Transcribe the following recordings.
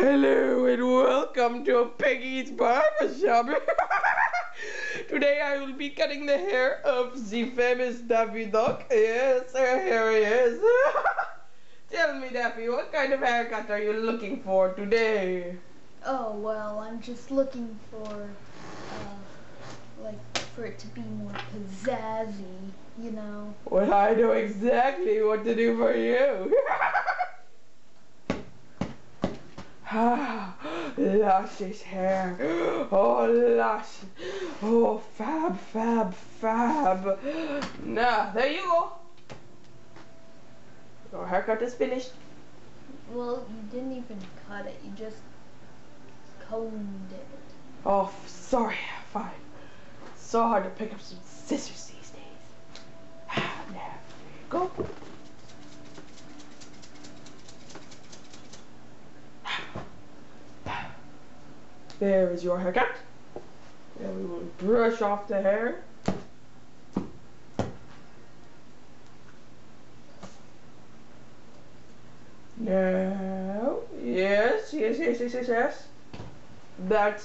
Hello and welcome to Piggy's Barbershop. Today I will be cutting the hair of the famous Daffy Duck. Yes, here he is. Tell me, Daffy, what kind of haircut are you looking for today? Oh, well, I'm just looking for, uh, like, for it to be more pizzazzy, you know? Well, I know exactly what to do for you. Ah, luscious hair. Oh, lush. Oh, fab, fab, fab. Now, there you go. Your haircut is finished. Well, you didn't even cut it, you just combed it. Oh, sorry. Fine. So hard to pick up some scissors these days. Ah, there you go. There is your haircut. And we will brush off the hair. Now, yes, yes, yes, yes, yes, yes. That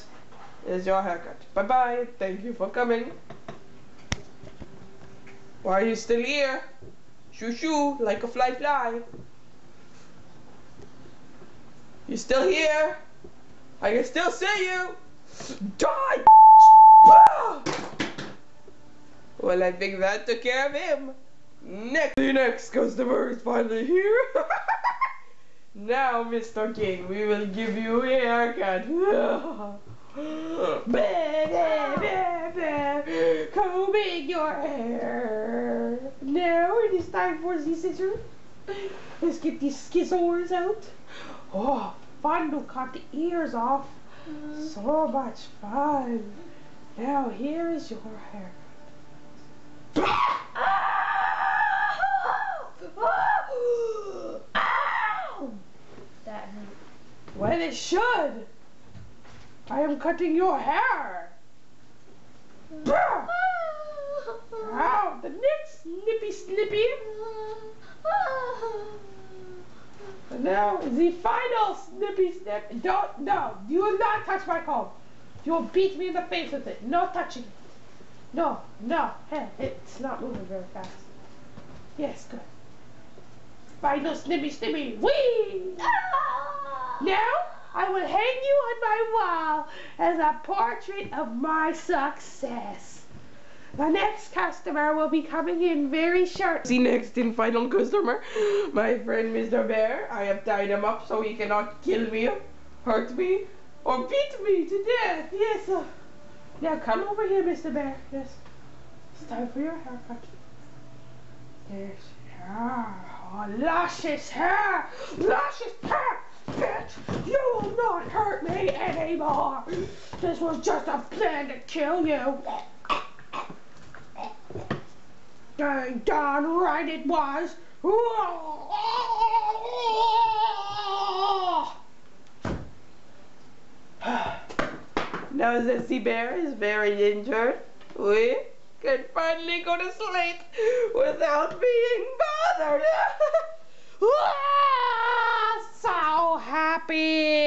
is your haircut. Bye bye. Thank you for coming. Why are you still here? Shoo shoo, like a fly fly. You still here? I can still see you. Die! well, I think that took care of him. Next, the next customer is finally here. now, Mr. King, we will give you a haircut. Combing your hair. Now it is time for the scissors. Let's get these scissors out. Oh, fun to cut the ears off. Mm-hmm. So much fun. Now here is your hair. That hurt. Well, it should. I am cutting your hair. Ow, the next snippy snippy. And now the final snippy snip. Don't, no, you will not touch my comb. You will beat me in the face with it. No touching it. No, no, hey, it's not moving very fast. Yes, good. Final snippy snippy. Whee! Ah! Now, I will hang you on my wall as a portrait of my success. The next customer will be coming in very short. The next and final customer, my friend Mr. Bear. I have tied him up so he cannot kill me, hurt me, or beat me to death. Yes. sir. now come over here, Mr. Bear. Yes. It's time for your haircut. Yes. Ah, oh, luscious hair. Luscious hair. Bitch, you will not hurt me anymore. This was just a plan to kill you. Dang darn right it was. now the bear is very injured, we can finally go to sleep without being bothered. so happy.